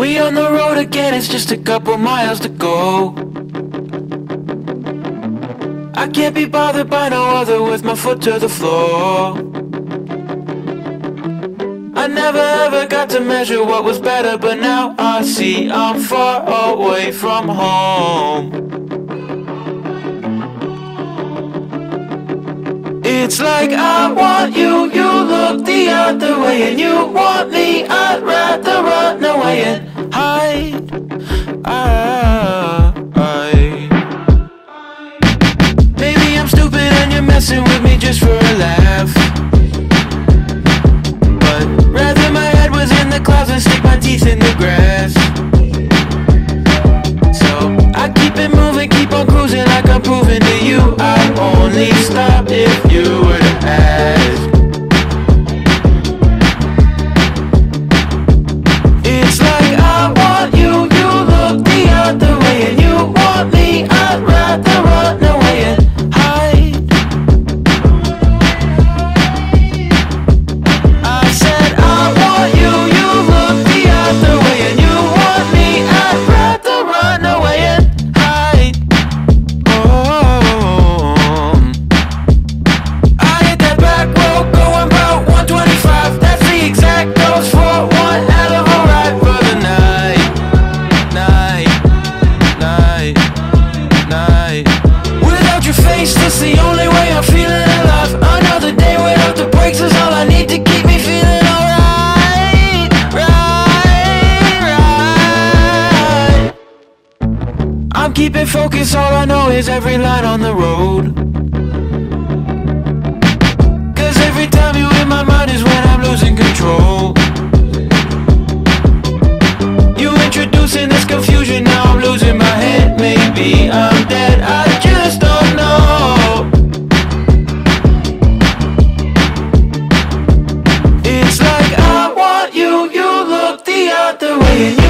on the road again, it's just a couple miles to go. I can't be bothered by no other with my foot to the floor. I never ever got to measure what was better, but now I see I'm far away from home. It's like I want you, you look the other way, and you want me. I'd rather run away and messing with me just for a laugh. But rather my head was in the clouds and stick my teeth in the grass. So I keep it moving, keep on cruising like I'm proving to you. I only stop if you I'm keeping focus, all I know is every line on the road. Cause every time you in my mind is when I'm losing control. You introducing this confusion, now I'm losing my head. Maybe I'm dead, I just don't know. It's like I want you, you look the other way